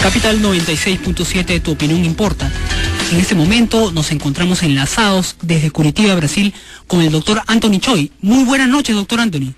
Capital 96.7, tu opinión importa. En este momento nos encontramos enlazados desde Curitiba, Brasil, con el doctor Anthony Choi. Muy buenas noches, doctor Anthony.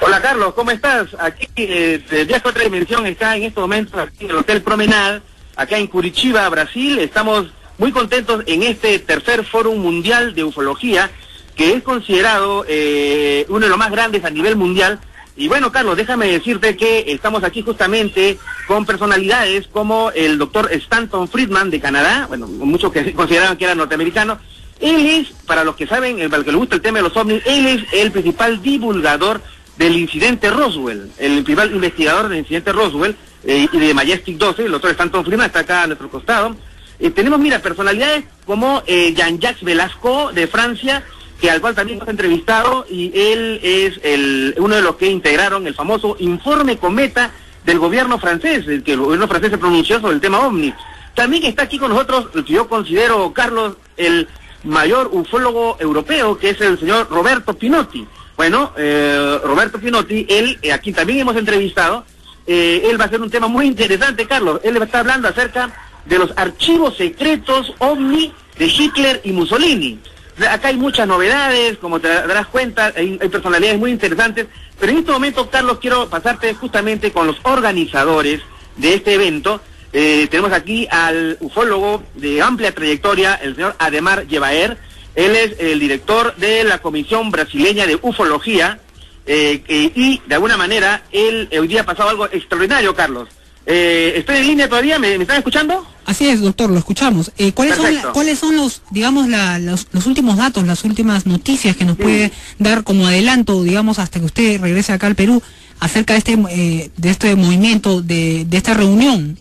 Hola Carlos, ¿cómo estás? Aquí eh, de otra dimensión está en estos momentos aquí en el Hotel Promenade, acá en Curitiba, Brasil. Estamos muy contentos en este tercer Foro Mundial de Ufología, que es considerado eh, uno de los más grandes a nivel mundial y bueno, Carlos, déjame decirte que estamos aquí justamente con personalidades como el doctor Stanton Friedman de Canadá, bueno, muchos que consideraban que era norteamericano. Él es, para los que saben, para los que les gusta el tema de los ovnis, él es el principal divulgador del incidente Roswell, el principal investigador del incidente Roswell eh, y de Majestic 12, el doctor Stanton Friedman está acá a nuestro costado. Eh, tenemos, mira, personalidades como eh, Jean-Jacques Velasco de Francia, que al cual también hemos entrevistado y él es el, uno de los que integraron el famoso informe cometa del gobierno francés, que el gobierno francés se pronunció sobre el tema OVNI. También está aquí con nosotros, que yo considero, Carlos, el mayor ufólogo europeo, que es el señor Roberto Pinotti. Bueno, eh, Roberto Pinotti, él, eh, aquí también hemos entrevistado, eh, él va a hacer un tema muy interesante, Carlos. Él va a estar hablando acerca de los archivos secretos OVNI de Hitler y Mussolini. Acá hay muchas novedades, como te darás cuenta, hay, personalidades muy interesantes, pero en este momento, Carlos, quiero pasarte justamente con los organizadores de este evento. Eh, tenemos aquí al ufólogo de amplia trayectoria, el señor Ademar Llevaer. Él es el director de la Comisión Brasileña de Ufología eh, y, de alguna manera, él hoy día ha pasado algo extraordinario, Carlos. Eh, ¿Estoy en línea todavía? ¿Me, están escuchando? Así es, doctor, lo escuchamos. Eh, ¿cuáles, son ¿Cuáles son los, digamos, los, últimos datos, las últimas noticias que nos puede dar como adelanto, digamos, hasta que usted regrese acá al Perú, acerca de este, eh, de este movimiento, de, de esta reunión?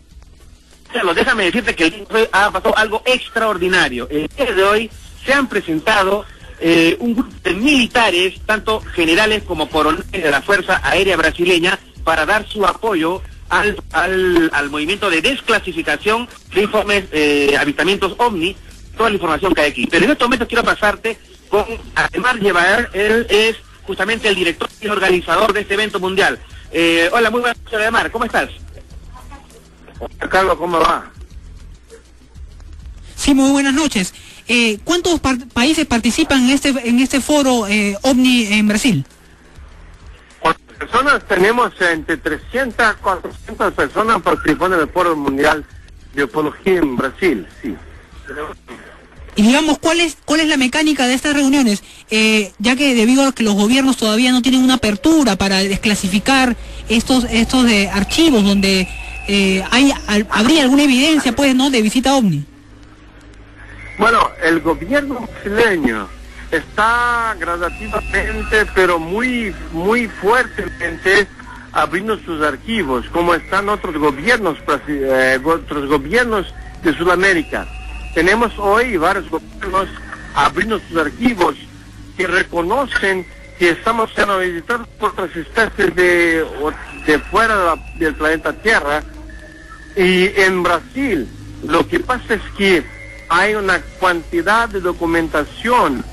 Carlos, déjame decirte que el ha pasado algo extraordinario. El día de hoy se han presentado eh, un grupo de militares, tanto generales como coroneles de la Fuerza Aérea Brasileña, para dar su apoyo al, al, al movimiento de desclasificación de informes, eh, avistamientos OVNI, toda la información que hay aquí. Pero en este momento quiero pasarte con Ademar Llevar, él es justamente el director y organizador de este evento mundial. Eh, hola, muy buenas noches, Ademar, ¿cómo estás? Carlos, ¿cómo va? Sí, muy buenas noches. Eh, ¿Cuántos países participan en este en este foro eh, OVNI en Brasil? Personas tenemos entre 300 a 400 personas participando en el Foro Mundial de Ufología en Brasil, sí. Y digamos, ¿cuál es, cuál es la mecánica de estas reuniones? Eh, ya que debido a que los gobiernos todavía no tienen una apertura para desclasificar estos, estos de archivos donde eh, hay, habría alguna evidencia, pues, ¿no?, de visita ovni. Bueno, el gobierno brasileño está gradativamente, pero muy, muy fuertemente abriendo sus archivos, como están otros gobiernos, eh, otros gobiernos de Sudamérica. Tenemos hoy varios gobiernos abriendo sus archivos que reconocen que estamos siendo visitados por otras especies de, de fuera del planeta Tierra. Y en Brasil, lo que pasa es que hay una cantidad de documentación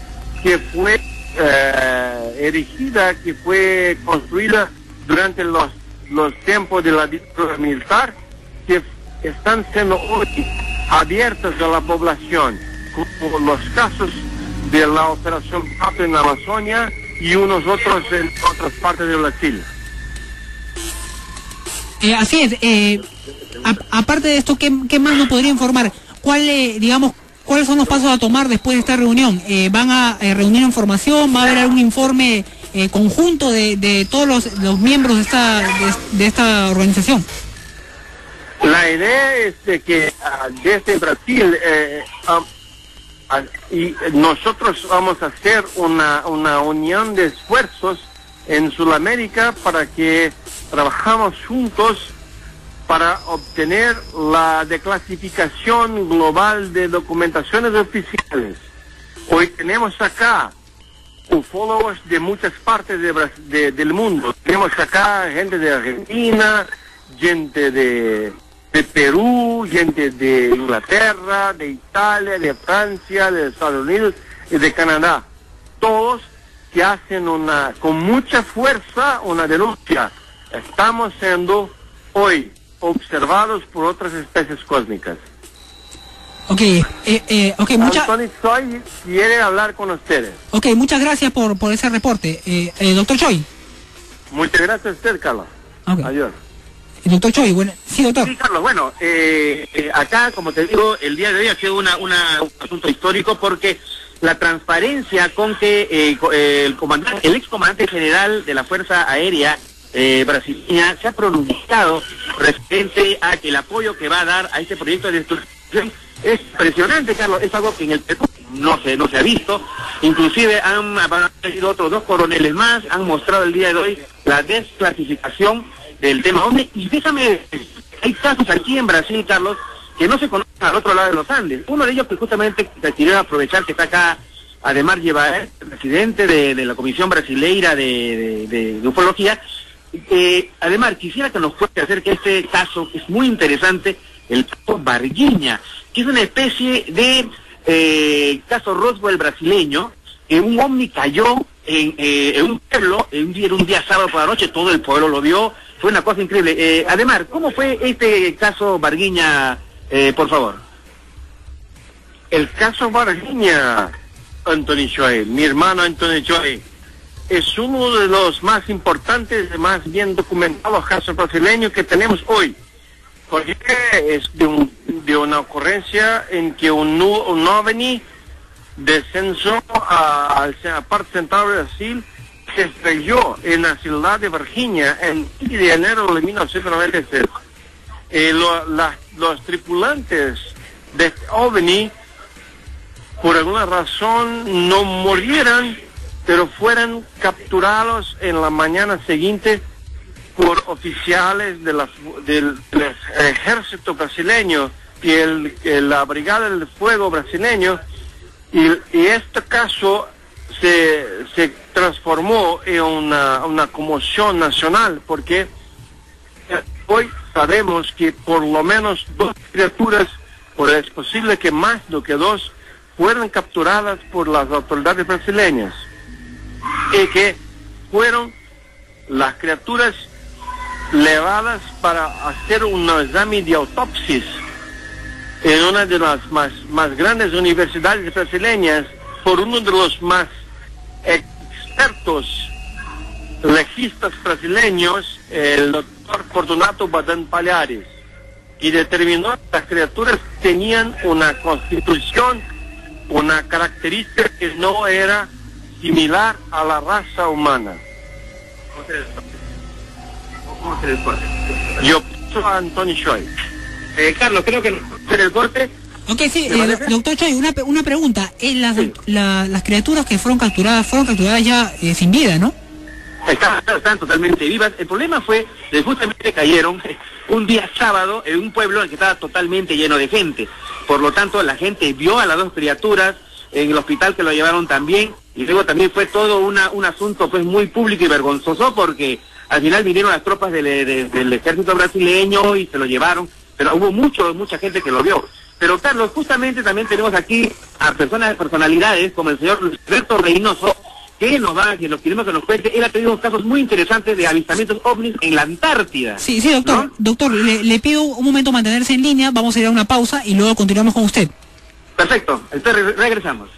que fue eh, erigida, que fue construida durante los, los tiempos de la dictadura militar, que están siendo hoy abiertas a la población, como los casos de la operación Pato en Amazonia y unos otros en otras partes de Brasil. Eh, así es. Eh, aparte de esto, ¿qué, ¿qué, más nos podría informar? ¿Cuál, digamos, ¿Cuáles son los pasos a tomar después de esta reunión? Eh, ¿Van a eh, reunir información? ¿Va a haber algún informe eh, conjunto de, todos los, miembros de esta, de, esta organización? La idea es que ah, desde Brasil ah, y nosotros vamos a hacer una, una unión de esfuerzos en Sudamérica para que trabajamos juntos para obtener la declasificación global de documentaciones oficiales. Hoy tenemos acá ufólogos de muchas partes del mundo. Tenemos acá gente de Argentina, gente de, de Perú, gente de Inglaterra, de Italia, de Francia, de Estados Unidos y de Canadá. Todos que hacen una, con mucha fuerza una denuncia. Estamos siendo hoy observados por otras especies cósmicas. Ok, eh, eh, okay mucha... Anthony Choi quiere hablar con ustedes. Ok, muchas gracias por, por ese reporte. Eh, doctor Choi. Muchas gracias a usted, Carlos. Ok. Adiós. Doctor Choi, bueno, sí, doctor. Sí, Carlos, bueno, acá, como te digo, el día de hoy ha sido una, una- un asunto histórico porque la transparencia con que el comandante, el excomandante general de la Fuerza Aérea eh, brasileña se ha pronunciado referente a que el apoyo que va a dar a este proyecto de destrucción es impresionante, Carlos, es algo que en el Perú no se, no se ha visto, inclusive han aparecido otros dos coroneles más, han mostrado el día de hoy la desclasificación del tema OVNI, y déjame, hay casos aquí en Brasil, Carlos, que no se conocen al otro lado de los Andes. Uno de ellos que justamente quería aprovechar que está acá Ademar Llevaer, presidente de, la Comisión Brasileira de- de Ufología. Eh, Ademar, quisiera que nos cuente acerca de este caso, que es muy interesante, el caso Varguiña, que es una especie de eh, caso Roswell brasileño, que un ovni cayó en, eh, en un pueblo, en un día, sábado por la noche, todo el pueblo lo vio, fue una cosa increíble. Eh, Ademar, ¿cómo fue este caso Varguiña, eh, por favor? El caso Varginha, Anthony Choi, mi hermano Anthony Choi, es uno de los más importantes más bien documentados casos brasileños que tenemos hoy. Porque es de, un- de una ocurrencia en que un, un ovni descenso a, la parte central de Brasil se estrelló en la ciudad de Virginia en 15 de enero de 1996. Eh, los tripulantes de este ovni por alguna razón no murieran, pero fueran capturados en la mañana siguiente por oficiales del, ejército brasileño y el, la brigada del fuego brasileño y, y este caso se, se transformó en una, una conmoción nacional porque eh, hoy sabemos que por lo menos dos criaturas, o es posible que más do que dos, fueron capturadas por las autoridades brasileñas y que fueron las criaturas llevadas para hacer un examen de autopsias en una de las más, más grandes universidades brasileñas por uno de los más expertos legistas brasileños, el doctor Fortunato Badán Palhares, y determinó que las criaturas tenían una constitución, una característica que no era similar a la raza humana. ¿Cómo se el corte? Yo pienso a Antonio Choi. Eh, Carlos, creo que hacer el corte. Ok, sí, ¿Te eh, doctor Choi, una, una pregunta. Eh, las, Sí. la- las criaturas que fueron capturadas, fueron capturadas ya eh, sin vida, ¿no? Están, están totalmente vivas. El problema fue que justamente cayeron un día sábado en un pueblo en el que estaba totalmente lleno de gente. Por lo tanto, la gente vio a las dos criaturas en el hospital que lo llevaron también y luego también fue todo una, un asunto pues muy público y vergonzoso porque al final vinieron las tropas del, de- del ejército brasileño y se lo llevaron, pero hubo mucho, mucha gente que lo vio. Pero Carlos, justamente también tenemos aquí a personas, personalidades como el señor Alberto Reynoso, que nos va, que nos queremos que nos cuente, él ha tenido casos muy interesantes de avistamientos ovnis en la Antártida. Sí, sí, doctor. ¿No? Doctor, le, le pido un momento mantenerse en línea, vamos a ir a una pausa y luego continuamos con usted. Perfecto, entonces re- regresamos.